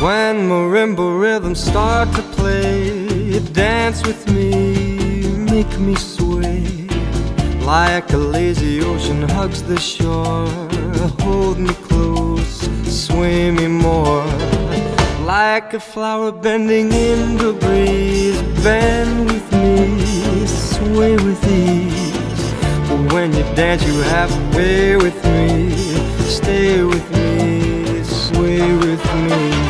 When marimba rhythms start to play, dance with me, make me sway. Like a lazy ocean hugs the shore, hold me close, sway me more. Like a flower bending in the breeze, bend with me, sway with ease. But When you dance, you have to be with me, stay with me, sway with me.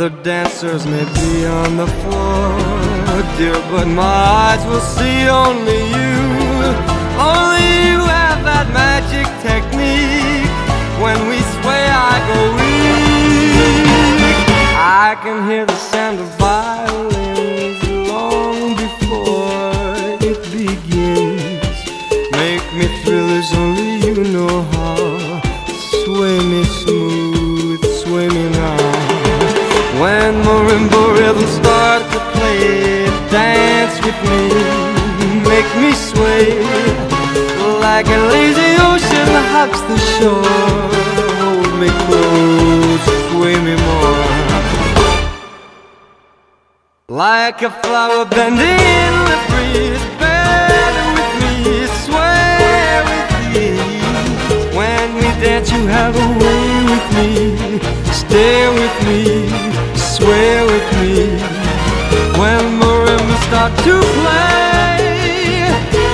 Other dancers may be on the floor, dear, but my eyes will see only you. Only you have that magic technique. When we sway, I go weak. I can hear the sound of violins long before it begins. Marimba rhythms start to play, dance with me, make me sway like a lazy ocean hugs the shore. Hold me close, sway me more. Like a flower bending in the breeze, bend with me, sway with me. When we dance, you have a way with me, stay with me, sway with me. When marimbas start to play,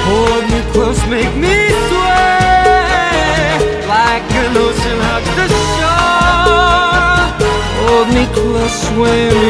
hold me close, make me sway like an ocean hugs the shore. Hold me close, sway me